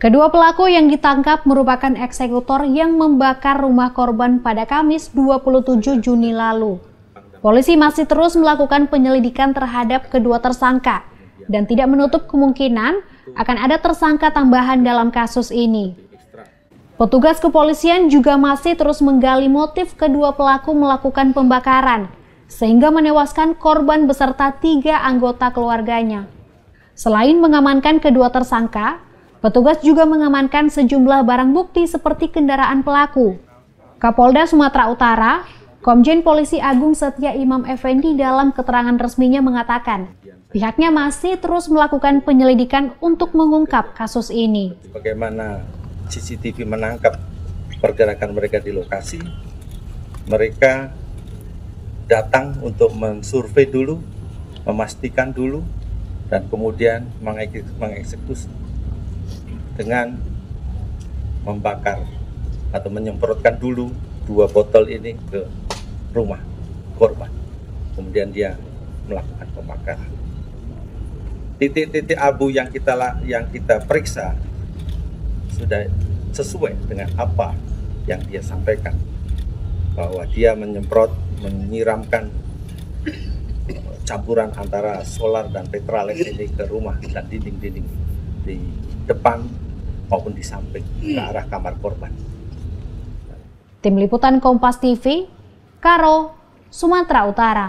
Kedua pelaku yang ditangkap merupakan eksekutor yang membakar rumah korban pada Kamis 27 Juni lalu. Polisi masih terus melakukan penyelidikan terhadap kedua tersangka dan tidak menutup kemungkinan akan ada tersangka tambahan dalam kasus ini. Petugas kepolisian juga masih terus menggali motif kedua pelaku melakukan pembakaran, sehingga menewaskan korban beserta tiga anggota keluarganya. Selain mengamankan kedua tersangka, Petugas juga mengamankan sejumlah barang bukti seperti kendaraan pelaku. Kapolda Sumatera Utara, Komjen Polisi Agung Setia Imam Effendi dalam keterangan resminya mengatakan, pihaknya masih terus melakukan penyelidikan untuk mengungkap kasus ini. Bagaimana CCTV menangkap pergerakan mereka di lokasi, mereka datang untuk mensurvei dulu, memastikan dulu, dan kemudian mengeksekusi dengan membakar atau menyemprotkan dulu dua botol ini ke rumah korban. Kemudian dia melakukan pembakaran. Titik-titik abu yang kita yang kita periksa sudah sesuai dengan apa yang dia sampaikan bahwa dia menyemprot menyiramkan campuran antara solar dan petralex ini ke rumah dan dinding-dinding di depan maupun di samping ke hmm. arah kamar korban. Tim Liputan Kompas TV, Karo, Sumatera Utara.